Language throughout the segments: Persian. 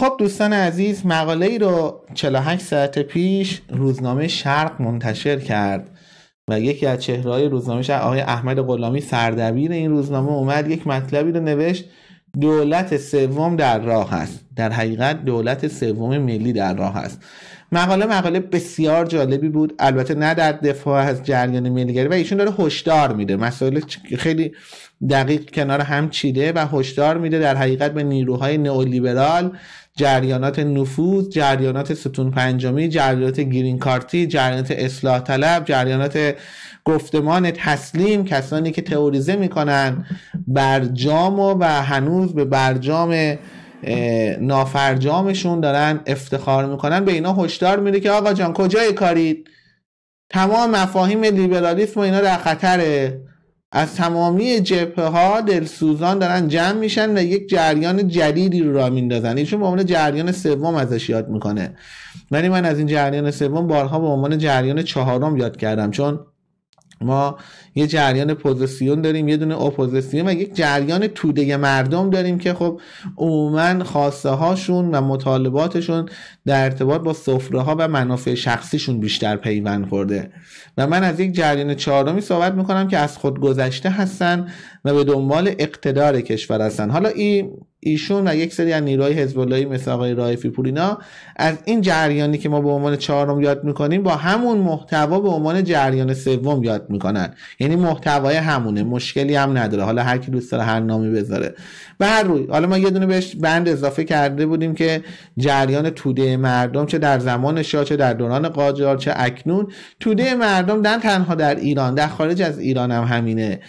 خب دوستان عزیز مقاله ای رو 48 ساعت پیش روزنامه شرق منتشر کرد و یکی از چهرهای روزنامه شرق آقای احمد غلامی سردبیر این روزنامه اومد یک مطلبی رو نوشت دولت سوم در راه است. در حقیقت دولت سوم ملی در راه است. مقاله مقاله بسیار جالبی بود البته نه در دفاع از جریان ملیگری و ایشون داره هشدار میده. مسائل خیلی دقیق کنار هم چیده و هشدار میده در حقیقت به نیروهای نئولیبرال جریانات نفوذ جریانات ستون پنجمی جریانات گرین کارتی جریانات اصلاح طلب جریانات گفتمان تسلیم کسانی که تئوریزه می‌کنن برجام و, و هنوز به برجام نافرجامشون دارن افتخار می‌کنن. به اینا هشدار میده که آقا جان کجای کارید؟ تمام مفاهیم لیبرالیسم و اینا در خطره. از تمامی جبهه ها دلسوزان دارن جمع میشن و یک جریان جدیدی رو را میندازن. ایشون به عنوان جریان سوم ازش یاد می‌کنه. ولی من از این جریان سوم بارها به عنوان جریان چهارم یاد کردم. چون ما یه جریان پوزیسیون داریم یه دونه اپوزیسیون و یک جریان توده مردم داریم که خب عموما خواسته هاشون و مطالباتشون در ارتباط با سفره ها و منافع شخصیشون بیشتر پیوند خورده. و من از یک جریان چهارمی صحبت می‌کنم که از خود گذشته هستن و به دنبال اقتدار کشور هستن. حالا این ایشون و یک سری از نیروهای حزب اللهی مثل آقای رایفی پورینا از این جریانی که ما به عنوان چهارم یاد می‌کنیم با همون محتوا به عنوان جریان سوم یاد می‌کنن. یعنی محتوای همونه مشکلی هم نداره. حالا هر کی دوست داره هر نامی بذاره. به هر روی حالا ما یه دونه بهش بند اضافه کرده بودیم که جریان توده مردم چه در زمان شاه چه در دوران قاجار چه اکنون. توده مردم نه تنها در ایران در خارج از ایران هم همینه.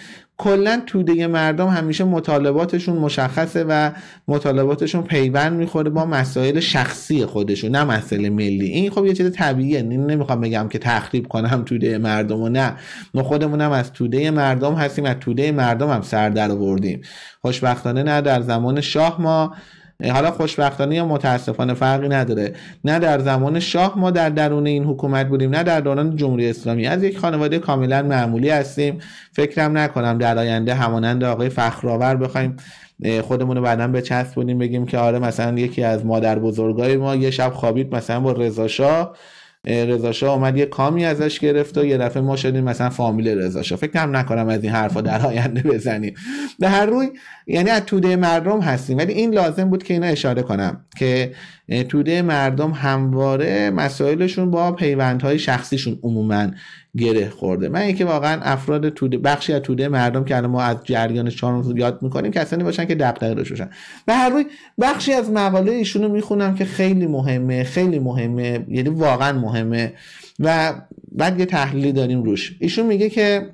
کلا توده مردم همیشه مطالباتشون مشخصه و مطالباتشون پیوند می‌خوره با مسائل شخصی خودشون نه مسئله ملی. این خب یه چیز طبیعیه. نمی‌خوام بگم که تخریب کنم توده مردم و نه. ما خودمون از توده مردم هستیم از توده مردم هم سر در آوردیم. خوشبختانه نه در زمان شاه ما حالا خوشبختانه یا متاسفانه فرقی نداره. نه در زمان شاه ما در درون این حکومت بودیم نه در دوران جمهوری اسلامی. از یک خانواده کاملا معمولی هستیم. فکرم نکنم در آینده همانند آقای فخرآور بخوایم خودمون رو بعدا به چسب بودیم بگیم که آره مثلا یکی از مادر بزرگای ما یه شب خوابید مثلا با رضا شاه. رضا اومد یه کامی ازش گرفت و یه دفعه ما شدیم مثلا فامیل رضا فکر هم نکنم از این حرفا در آینده بزنیم. به هر روی یعنی از توده مردم هستیم. ولی این لازم بود که اینا اشاره کنم که توده مردم همواره مسائلشون با پیوندهای شخصیشون عموما گره خورده. من اینکه واقعا افراد توده بخشی از توده مردم که ما از جریان چهارم یاد می‌کنیم کسانی باشن که دغدغه داشته باشن. به هر روی بخشی از مقاله ایشونو می‌خونم که خیلی مهمه خیلی مهمه یعنی واقعا مهمه. و بعد یه تحلیلی داریم روش. ایشون میگه که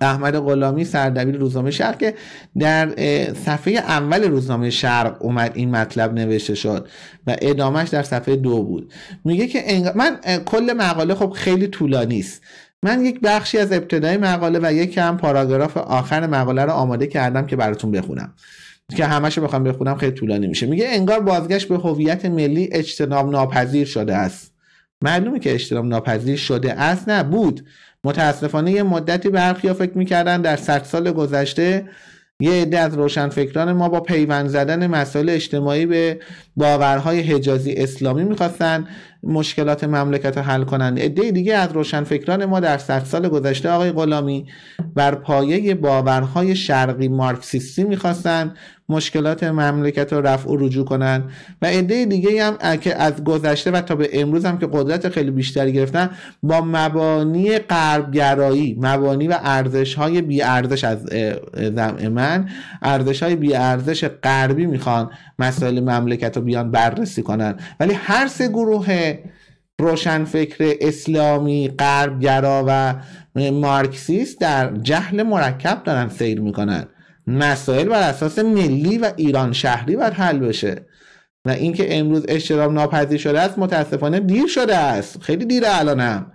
احمد غلامی سردبیر روزنامه شرق که در صفحه اول روزنامه شرق اومد این مطلب نوشته شد و ادامهش در صفحه دو بود. میگه که من کل مقاله خب خیلی طولانی است. من یک بخشی از ابتدای مقاله و یک هم پاراگراف آخر مقاله رو آماده کردم که براتون بخونم. که همشو بخوام بخونم خیلی طولانی میشه. میگه انگار بازگشت به هویت ملی اجتناب ناپذیر شده است. معلومه که اجتناب ناپذیر شده است نه بود متاسفانه یه مدتی برخی فکر می‌کردن در صد سال گذشته یه عده از روشنفکران ما با پیوند زدن مسائل اجتماعی به باورهای حجازی اسلامی می‌خواستن مشکلات مملکت رو حل کنند عده دیگه از روشنفکران ما در صد سال گذشته آقای غلامی بر پایه باورهای شرقی مارکسیستی می‌خواستن مشکلات مملکت رو رفع و رجوع کنن. و عده دیگه هم که از گذشته و تا به امروز هم که قدرت خیلی بیشتری گرفتن با مبانی غربگرایی مبانی و ارزش های بی ارزش از من ارزش های بی ارزش غربی می‌خوان مسائل مملکت رو بیان بررسی کنن. ولی هر سه گروه روشنفکر اسلامی غربگرا و مارکسیست در جهل مرکب دارن سیر می‌کنن. مسائل بر اساس ملی و ایران شهری باید حل بشه. و اینکه امروز اشترام ناپذیر شده است متاسفانه دیر شده است. خیلی دیره الانم.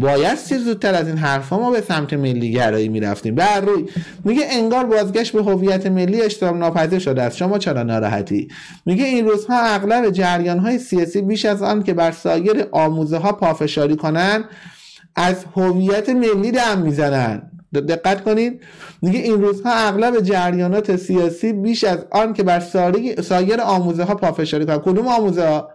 باید سیر زودتر از این حرفها ما به سمت ملی گرایی می‌رفتیم بر روی میگه انگار بازگشت به هویت ملی اشترام ناپذیر شده است. شما چرا ناراحتی؟ میگه این روزها اغلب جریان های سیاسی بیش از آن که بر سایر آموزه ها پافشاری کنن از هویت ملی دم می‌زنن. دقت کنید. میگه این روزها اغلب جریانات سیاسی بیش از آن که بر سایر آموزه ها پافشاری کنند. کدوم آموزه ها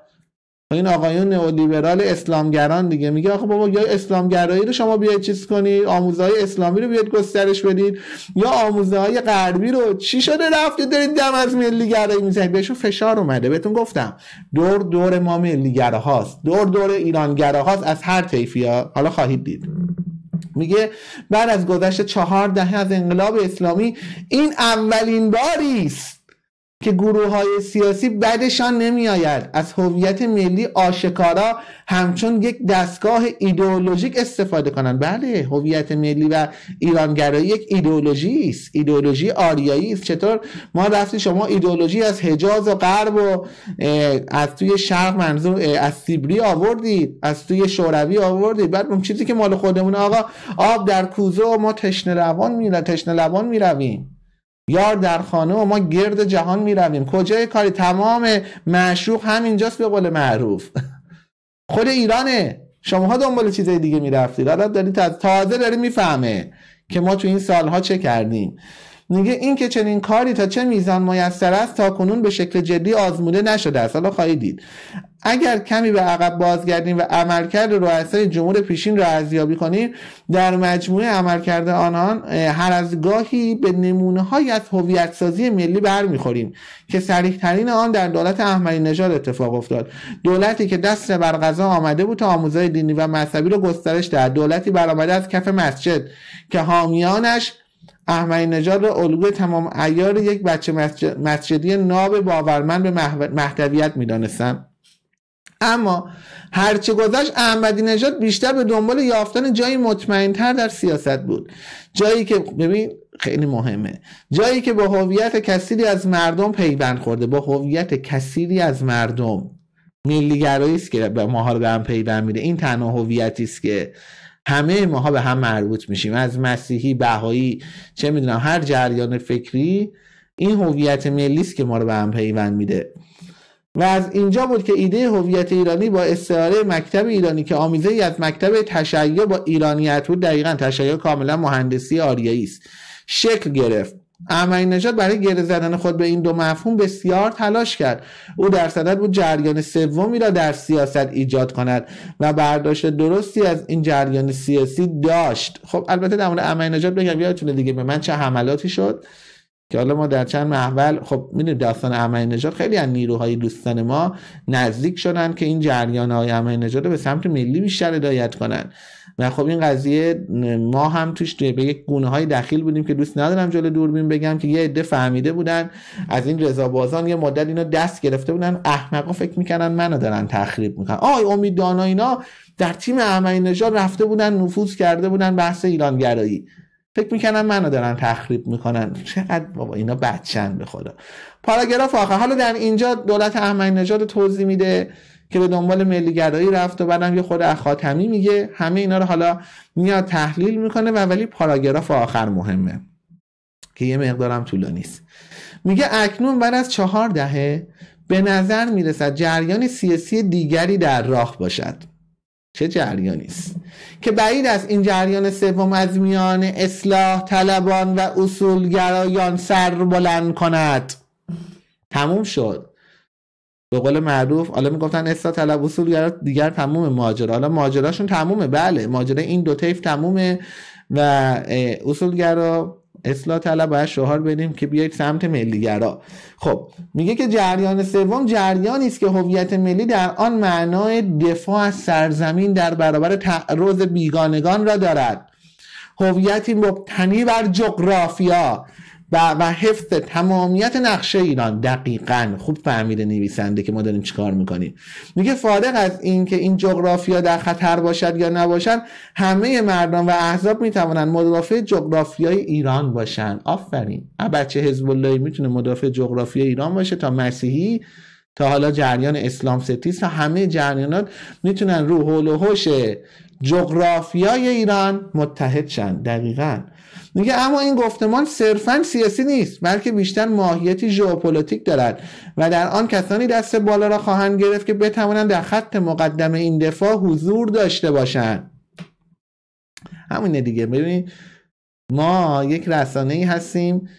این آقایون نئولیبرال اسلامگران دیگه. میگه آخه بابا یا اسلامگرایی رو شما بیاید چیز کنید آموزه های اسلامی رو بیاید گسترش بدید یا آموزه های غربی رو چی شده رفتید دارید دم از ملی گرایی می‌زنید؟ بهشون فشار اومده. بهتون گفتم دور دور ما ملی هاست دور دور ایران هاست از هر طیفی ها حالا خواهید دید. میگه بعد از گذشت چهار دهه از انقلاب اسلامی این اولین باری است که گروه های سیاسی بدشان نمیآید. از هویت ملی آشکارا همچون یک دستگاه ایدئولوژیک استفاده کنند. بله هویت ملی و ایرانگرایی یک ایدئولوژی است. ایدئولوژی آریایی است. چطور؟ ما رفتی شما ایدئولوژی از حجاز و غرب و از توی شرق منظور از سیبری آوردید. از توی شوروی آوردید. بعد اون چیزی که مال خودمون آقا آب در کوزه و ما تشنه روان میره تشنه لبان می‌رویم. یار در خانه و ما گرد جهان می رویم کجای کاری؟ تمام معشوق همینجاست به قول معروف. خود ایرانه. شماها دنبال چیزای دیگه می‌رفتید. حالا دارید تازه داری می‌فهمه که ما تو این سالها چه کردیم. میگه این که چنین کاری تا چه میزان میسر است تا کنون به شکل جدی آزموده نشده است. حالا خواهید دید. اگر کمی به عقب بازگردیم و عملکرد رؤسای جمهور پیشین را ارزیابی کنیم در مجموعه عملکرد آنان هر از گاهی به نمونه های از هویت سازی ملی برمیخوریم که سریح ترین آن در دولت احمدی نژاد اتفاق افتاد. دولتی که دست بر غذا آمده بود تا آموزهای دینی و مذهبی را گسترش دهد. دولتی برآمده از کف مسجد که حامیانش احمدی نژاد را الگوی تمام ایار یک بچه مسجدی ناب باورمند به مهدویت می‌دانستند. اما هرچه گذشت احمدی نژاد بیشتر به دنبال یافتن جایی مطمئنتر در سیاست بود. جایی که ببین خیلی مهمه. جایی که با هویت کثیری از مردم پیوند خورده. با هویت کثیری از مردم. ملیگرایی است که به ماها رو به هم پیوند میده. این تنها هویتی است که همه ماها به هم مربوط میشیم. از مسیحی بهایی چه می‌دونم هر جریان فکری این هویت ملی است که ما رو به هم پیوند میده. و از اینجا بود که ایده هویت ایرانی با استعاره مکتب ایرانی که آمیزه ای از مکتب تشیع با ایرانیت بود دقیقا تشیع کاملا مهندسی آریایی است. شکل گرفت. احمدی نژاد برای گره زدن خود به این دو مفهوم بسیار تلاش کرد. او در صدد بود جریان سومی را در سیاست ایجاد کند و برداشت درستی از این جریان سیاسی داشت. خب البته در مورد احمدی نژاد بگم یادتونه دیگه به من چه حملاتی شد که حالا ما در چند محول خب می‌دونید داستان احمدی نژاد خیلی از نیروهای دوستان ما نزدیک شدن که این جریان های احمدی نژاد به سمت ملی بیشتر هدایت کنن. و خب این قضیه ما هم توش به یک گونه های دخیل بودیم که دوست ندارم جلو دوربین بگم که یه عده فهمیده بودن از این رضا بازان یه مدت اینو دست گرفته بودن احمقا فکر می‌کنن منو دارن تخریب می‌کنن. آی امید دانا اینا در تیم احمدی نژاد رفته بودن نفوذ کرده بودن بحث ایرانگرایی. فکر می‌کنن منو دارن تخریب می‌کنن. چقدر بابا اینا بچن به خدا. پاراگراف آخر. حالا در اینجا دولت احمدی نژاد توضیح میده. که به دنبال ملیگرایی رفت و بعدم یه خود خاتمی میگه همه اینا رو حالا میاد تحلیل می‌کنه و ولی پاراگراف آخر مهمه که یه مقدارم طولانی است میگه اکنون بعد از چهار دهه به نظر می‌رسد جریان سیاسی دیگری در راه باشد. چه جریانی است؟ که بعید است این جریان سوم از میان اصلاح طلبان و اصولگرایان سر بلند کند. تموم شد. به قول معروف حالا می‌گفتن اصلاح طلب اصولگرا دیگر تموم ماجرا. حالا ماجراشون تمومه بله ماجرا این دو طیف تمومه و اصولگرا اصلاح طلب باید شعار بدیم که بیایید سمت ملیگرا. خب میگه که جریان سوم جریانی است که هویت ملی در آن معنای دفاع از سرزمین در برابر تعرض بیگانگان را دارد. هویتی مبتنی بر جغرافیا. و, و حفظ تمامیت نقشه ایران. دقیقا. خوب فهمیده نویسنده که ما داریم چیکار می‌کنیم. میگه فارغ از این که این جغرافیا در خطر باشد یا نباشد همه مردم و احزاب می‌توانند مدافع جغرافیای ایران باشن آفرین. بچه حزب الله می‌تونه مدافع جغرافیای ایران باشه تا مسیحی تا حالا جریان اسلام ستیزه و همه جریانات می‌تونن رو حول و حوش جغرافیای ایران متحد شن دقیقا. میگه اما این گفتمان صرفا سیاسی نیست بلکه بیشتر ماهیتی ژئوپلیتیک دارد و در آن کسانی دست بالا را خواهند گرفت که بتوانند در خط مقدم این دفاع حضور داشته باشند. همینه دیگه ببینید. ما یک رسانه ای هستیم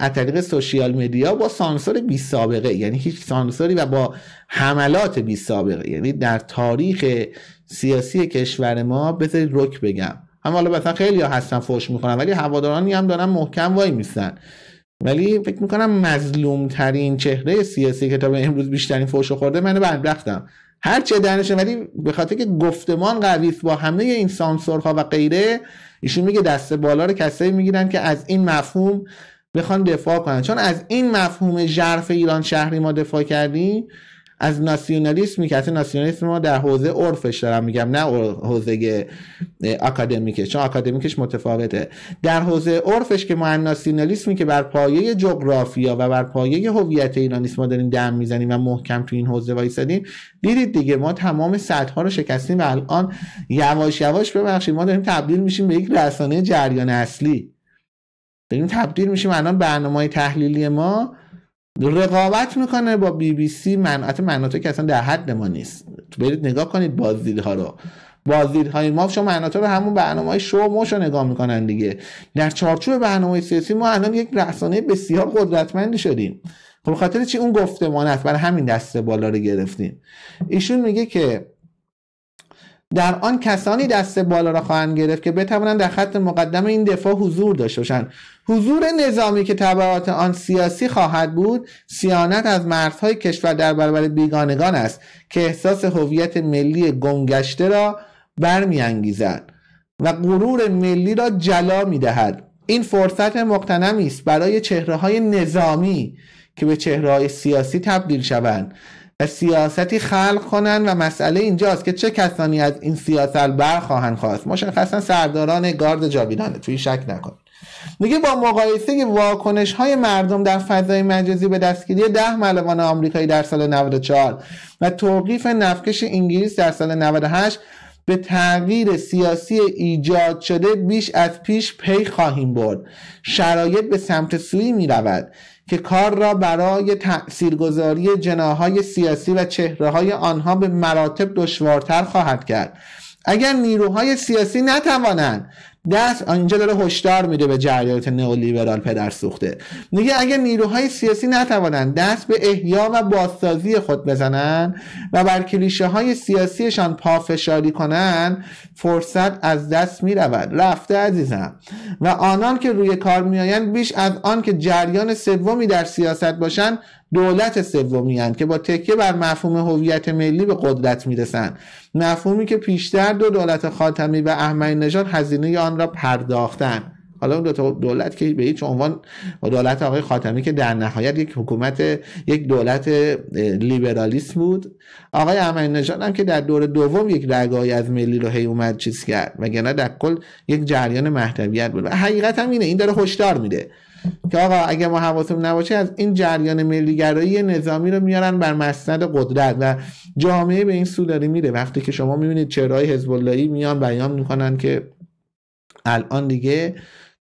از طریق سوشیال مدیا با سانسور بی سابقه یعنی هیچ سانسوری و با حملات بی سابقه یعنی در تاریخ سیاسی کشور ما بذارید رک بگم. هم حالا مثلا خیلی ها هستن فوش می‌کنن ولی هوادارانی هم دارن محکم وای میستن. ولی فکر می‌کنم مظلوم ترین چهره سیاسی که تا به امروز بیشترین فوش خورده من بدبختم هر چه درنشه ولی به خاطر که گفتمان قوی با همه این سانسورها و غیره ایشون میگه دست بالا رو کسایی می‌گیرن که از این مفهوم بخوان دفاع کنن. چون از این مفهوم ژرف ایران شهری ما دفاع کردیم از ناسیونالیسمی که اصلا ناسیونالیسم ما در حوزه عرفش دارم میگم نه حوزه اکادمیکش چون اکادمیکش متفاوته. در حوزه عرفش که ما ناسیونالیسمی که بر پایه جغرافیا و بر پایه هویت ایرانیسم ما داریم دم می‌زنیم و محکم تو این حوزه وایسادیم دیدید دیگه ما تمام سطح ها رو شکستیم و الان یواش یواش ببخشید ما داریم تبدیل میشیم به یک رسانه جریان اصلی. داریم تبدیل میشیم الان برنامه تحلیلی ما رقابت می‌کنه با بی بی سی مناطق که اصلا در حد ما نیست. برید نگاه کنید بازدیدها رو. بازدیدهای ما شما مناطق رو همون برنامه های شو موش رو نگاه می‌کنن دیگه. در چارچوب برنامه سیاسی ما الان یک رسانه بسیار قدرتمندی شدیم. خب خاطر چی اون گفتمان است؟ برای همین دسته بالا رو گرفتیم. ایشون میگه که در آن کسانی دست بالا را خواهند گرفت که بتوانند در خط مقدم این دفاع حضور داشته باشند. حضور نظامی که تبعات آن سیاسی خواهد بود سیانت از مرزهای کشور در برابر بیگانگان است که احساس هویت ملی گمگشته را برمیانگیزد و غرور ملی را جلا می‌دهد. این فرصت مقتنمی است برای چهره های نظامی که به چهره های سیاسی تبدیل شوند. سیاستی خلق کنند و مسئله اینجاست که چه کسانی از این سیاست برخواهند خواست. مشخصا سرداران گارد جاویدانه. توی شک نکن میگه با مقایسه واکنش های مردم در فضای مجازی به دستگیری ده ملوان آمریکایی در سال 94 و توقیف نفکش انگلیس در سال 98 به تغییر سیاسی ایجاد شده بیش از پیش پی خواهیم برد. شرایط به سمت سوی می رود که کار را برای تاثیرگذاری جناهای سیاسی و چهره های آنها به مراتب دشوارتر خواهد کرد. اگر نیروهای سیاسی نتوانند دست اینجا داره هشدار میده به جریانات نئولیبرال پدر سوخته. میگه اگر نیروهای سیاسی نتوانند دست به احیا و بازسازی خود بزنند و بر کلیشه های سیاسیشان پافشاری کنند فرصت از دست می‌رود. رفته عزیزم. و آنان که روی کار میآیند بیش از آن که جریان سومی در سیاست باشند دولت سومی که با تکیه بر مفهوم هویت ملی به قدرت می‌رسند مفهومی که پیشتر دو دولت خاتمی و احمدی نژاد هزینه آن را پرداختن. حالا اون دو دولت که به هیچ عنوان با دولت آقای خاتمی که در نهایت یک حکومت یک دولت لیبرالیسم بود. آقای احمدی نژاد هم که در دور دوم یک رگایی از ملی رو هی اومد چیز کرد. وگرنه در کل یک جریان مهدویت بود. و حقیقت هم اینه این داره هشدار میده. که آقا اگه ما حواسمون نباشه از این جریان ملیگرایی نظامی رو میارن بر مسند قدرت و جامعه به این سو داره میره. وقتی که شما می‌بینید چرای حزب میان بیان می‌کنن که الان دیگه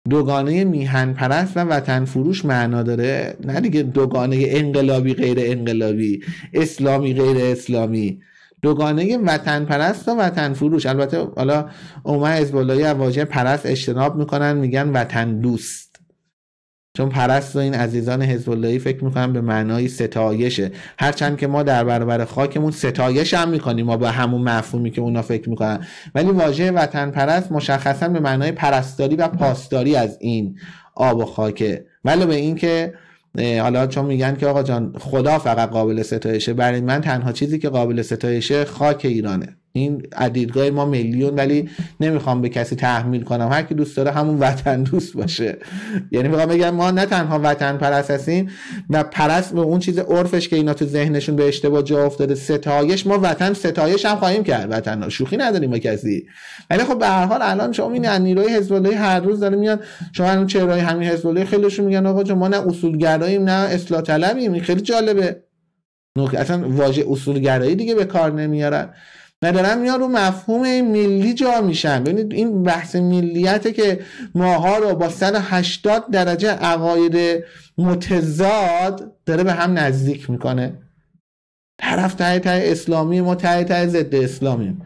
دوگانه میهن پرست و وطن فروش معنا داره. نه دیگه دوگانه انقلابی غیر انقلابی اسلامی غیر اسلامی. دوگانه وطن پرست و وطن فروش. البته حالا عموما حزب الله واژه پرست اجتناب می‌کنن میگن وطن دوست. چون پرست و این عزیزان حزب فکر می‌کنن به معنای ستایشه. هرچند که ما در برابر خاکمون ستایش هم می‌کنیم ما به همون مفهومی که اونا فکر می‌کنن. ولی واژه وطن پرست مشخصا به معنای پرستاری و پاسداری از این آب و خاکه ولی به این که حالا چون میگن که آقا جان خدا فقط قابل ستایشه. برای من تنها چیزی که قابل ستایشه خاک ایرانه. این عدیدگاه ما میلیون ولی نمی‌خوام به کسی تحمیل کنم. هر کی دوست داره همون وطن دوست باشه. یعنی می‌خوام بگم ما نه تنها وطن پرست هستیم و پرست به اون چیز عرفش که اینا تو ذهنشون به اشتباه جا افتاده ستایش. ما وطن ستایش هم خواهیم کرد وطن شوخی نداریم با کسی. ولی خب به هر حال الان شما این نیروی حزب هر روز داره میاد شما الان چهرهای همین حزب الله خیلیشون میگن آقا ما نه اصولگراییم نه اصلاح طلبیم. خیلی جالبه. اصلا واژه اصولگرایی دیگه به کار نمیارن. و دارن میان رو مفهوم ملی جا میشن. ببینید این بحث ملیته که ماها رو با 180 درجه عقاید متضاد داره به هم نزدیک می‌کنه. طرف ته ته اسلامی ما ته ته ضد اسلامی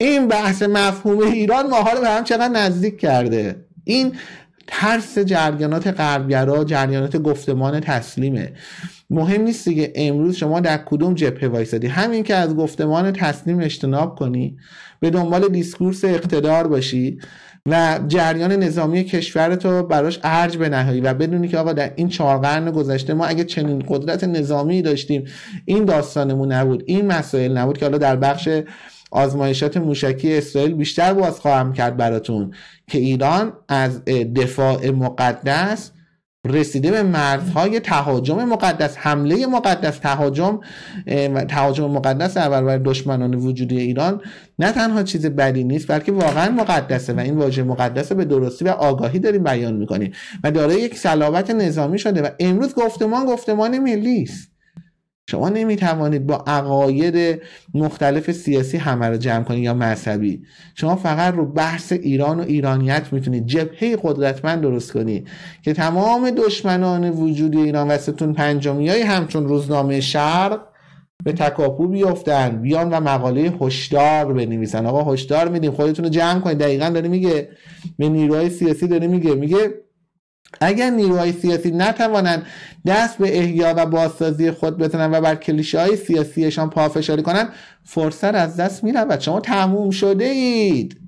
این بحث مفهوم ایران ماها رو به هم چقدر نزدیک کرده؟ این ترس جریانات غربگرا جریانات گفتمان تسلیمه. مهم نیست دیگه امروز شما در کدوم جبهه وایسادی؟ همین که از گفتمان تسلیم اجتناب کنی به دنبال discourse اقتدار باشی و جریان نظامی کشورت رو براش ارج بنهایی و بدونی که آقا در این چهار قرن گذشته ما اگه چنین قدرت نظامی داشتیم این داستانمون نبود این مسائل نبود که حالا در بخش آزمایشات موشکی اسرائیل بیشتر باز خواهم کرد براتون که ایران از دفاع مقدس رسیده به مرزهای تهاجم مقدس حمله مقدس تهاجم تهاجم مقدس در برابر دشمنان وجودی ایران نه تنها چیز بدی نیست بلکه واقعا مقدسه و این واژه مقدسه به درستی و آگاهی داریم بیان می‌کنیم. و دارای یک صلابت نظامی شده و امروز گفتمان گفتمان ملی است. شما نمی‌توانید با عقاید مختلف سیاسی همه رو جمع کنید یا مذهبی. شما فقط رو بحث ایران و ایرانیت می‌تونید. جبهه قدرتمند درست کنید. که تمام دشمنان وجودی ایران و ستون پنجمی های همچون روزنامه شرق به تکاپو بیافتن. بیان و مقاله هشدار بنویسن. آقا هشدار میدیم. خودتون رو جمع کنید. دقیقا داره میگه. به نیروهای سیاسی داره میگه. میگه اگر نیروهای سیاسی نتوانند دست به احیا و بازسازی خود بزنند و بر کلیشه های سیاسیشان پافشاری کنند فرصت از دست می رود شما تموم شده اید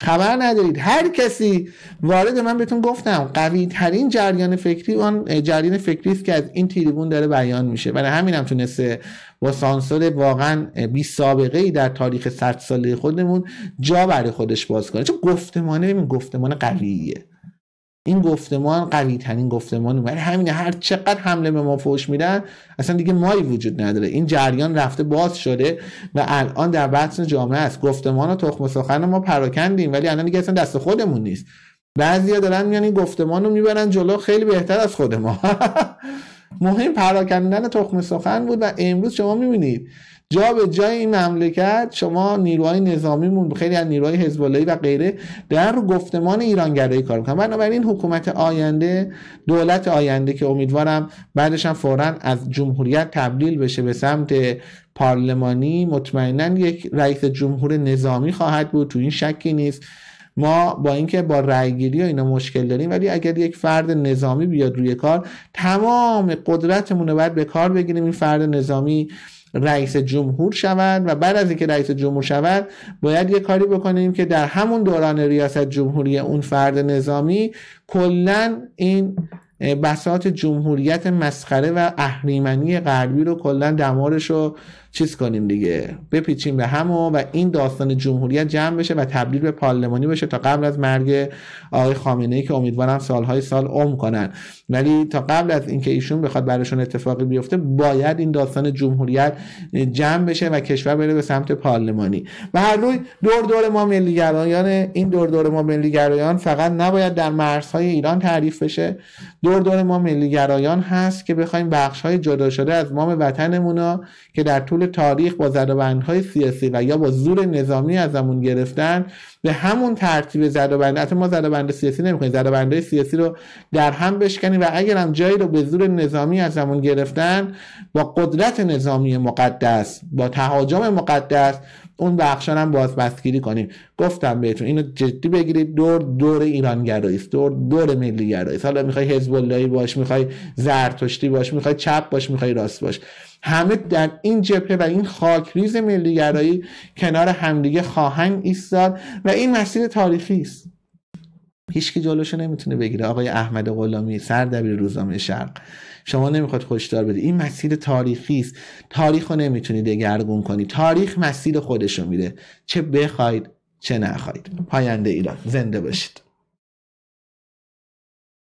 خبر ندارید. هر کسی وارد من بهتون گفتم قوی ترین جریان فکری آن جریان فکری است که از این تریبون داره بیان میشه. برای همین هم تونسته با سانسور واقعا بی سابقه ای در تاریخ 100 ساله خودمون جا برای خودش باز کنه. چون گفتمانه ببین گفتمان قویه. این گفتمان قوی ترین گفتمان ولی همینه هر چقدر حمله به ما فوش میدن اصلا دیگه مایی وجود نداره. این جریان رفته باز شده و الان در بطن جامعه است. گفتمان و تخم سخن ما پراکندیم ولی الان دیگه اصلا دست خودمون نیست. بعضیا دارن میان این گفتمان رو می‌برن جلو خیلی بهتر از خود ما مهم پراکندن تخم سخن بود و امروز شما می‌بینید جا به جای این مملکت شما نیروهای نظامیمون خیلی از نیروهای حزب و غیره در گفتمان ایرانگرایی کار می‌کنن. بنابراین حکومت آینده دولت آینده که امیدوارم بعدش هم فورا از جمهوریت تبدیل بشه به سمت پارلمانی مطمئنا یک رئیس جمهور نظامی خواهد بود. تو این شکی نیست. ما با اینکه با رأیگیری و اینا مشکل داریم ولی اگر یک فرد نظامی بیاد روی کار تمام قدرتمون رو باید به کار بگیریم. این فرد نظامی رئیس جمهور شود و بعد از اینکه رئیس جمهور شود باید یه کاری بکنیم که در همون دوران ریاست جمهوری اون فرد نظامی کلا این بساط جمهوریت مسخره و اهریمنی غربی رو کلا دمارش رو چیز کنیم دیگه. بپیچیم به هم و این داستان جمهوریت جمع بشه و تبدیل به پارلمانی بشه تا قبل از مرگ آقای خامنه ای که امیدوارم سالهای سال عمر کنن. ولی تا قبل از اینکه ایشون بخواد براشون اتفاقی بیفته باید این داستان جمهوریت جمع بشه و کشور بره به سمت پارلمانی. و هر روی دور دور ما ملیگرایان این دور دور ما ملیگرایان فقط نباید در مرزهای ایران تعریف بشه. دور دور ما ملیگرایان هست که بخوایم بخشهای جدا شده از مام وطنمون که در طول تاریخ با زدوبندهای سیاسی و یا با زور نظامی ازمون گرفتن به همون ترتیب زدوبند. حتی ما زدوبند سیاسی نمی‌کنیم زدوبندهای سیاسی رو در هم بشکنیم و اگر هم جایی رو به زور نظامی ازمون گرفتن با قدرت نظامی مقدس با تهاجم مقدس اون بخشان هم بازبستگیری کنیم. گفتم بهتون اینو جدی بگیرید. دور دور ایرانگرایی است دور دور ملی گرایی حالا می‌خوای حزب اللهی باش می‌خوای زرتشتی باش می‌خوای چپ باش می‌خوای راست باش. همه در این جبهه و این خاکریز ملیگرایی کنار همدیگه خواهند ایستاد و این مسیر تاریخی است. هیچکی جلوشو نمی‌تونه بگیره. آقای احمد غلامی سردبیر روزنامه شرق. شما نمی‌خواد هشدار بده این مسیر تاریخی است. تاریخ رو نمی‌تونی دگرگون کنی. تاریخ مسیر خودشو میره چه بخواید چه نخواید. پاینده ایران زنده باشید.